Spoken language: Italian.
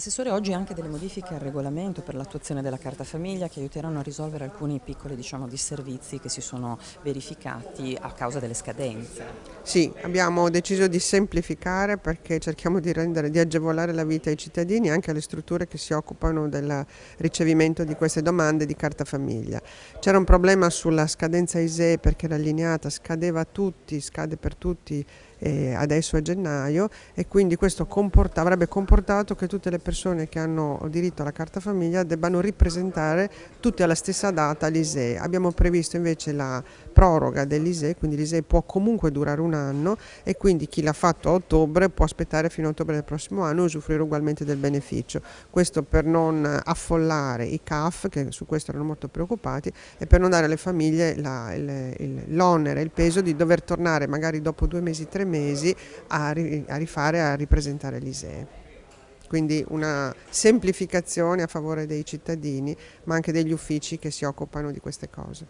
Assessore, oggi anche delle modifiche al regolamento per l'attuazione della Carta Famiglia che aiuteranno a risolvere alcuni piccoli diciamo, disservizi che si sono verificati a causa delle scadenze. Sì, abbiamo deciso di semplificare perché cerchiamo di, rendere, di agevolare la vita ai cittadini e anche alle strutture che si occupano del ricevimento di queste domande di Carta Famiglia. C'era un problema sulla scadenza ISE perché era allineata, scadeva a tutti, scade per tutti eh, adesso a gennaio e quindi questo comporta, avrebbe comportato che tutte le persone che hanno diritto alla carta famiglia debbano ripresentare tutte alla stessa data l'ISEE. Abbiamo previsto invece la proroga dell'ISEE, quindi l'ISEE può comunque durare un anno e quindi chi l'ha fatto a ottobre può aspettare fino a ottobre del prossimo anno e usufruire ugualmente del beneficio. Questo per non affollare i CAF che su questo erano molto preoccupati e per non dare alle famiglie l'onere, il, il peso di dover tornare magari dopo due mesi, tre mesi a, a rifare, a ripresentare l'ISEE. Quindi una semplificazione a favore dei cittadini ma anche degli uffici che si occupano di queste cose.